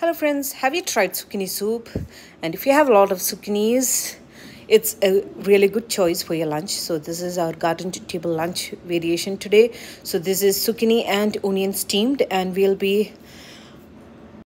Hello friends, have you tried zucchini soup? And if you have a lot of zucchinis, it's a really good choice for your lunch. So this is our garden to table lunch variation today. So this is zucchini and onion steamed and we'll be